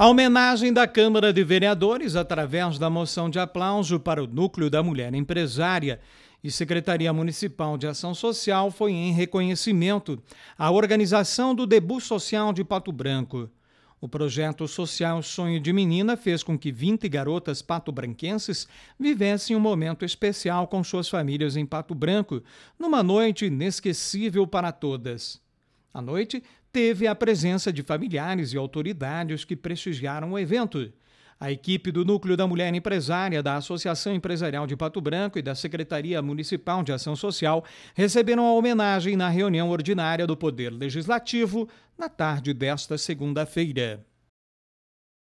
A homenagem da Câmara de Vereadores, através da moção de aplauso para o Núcleo da Mulher Empresária e Secretaria Municipal de Ação Social, foi em reconhecimento à organização do Debut Social de Pato Branco. O projeto social Sonho de Menina fez com que 20 garotas pato-branquenses vivessem um momento especial com suas famílias em Pato Branco, numa noite inesquecível para todas. A noite teve a presença de familiares e autoridades que prestigiaram o evento. A equipe do Núcleo da Mulher Empresária, da Associação Empresarial de Pato Branco e da Secretaria Municipal de Ação Social receberam a homenagem na reunião ordinária do Poder Legislativo na tarde desta segunda-feira.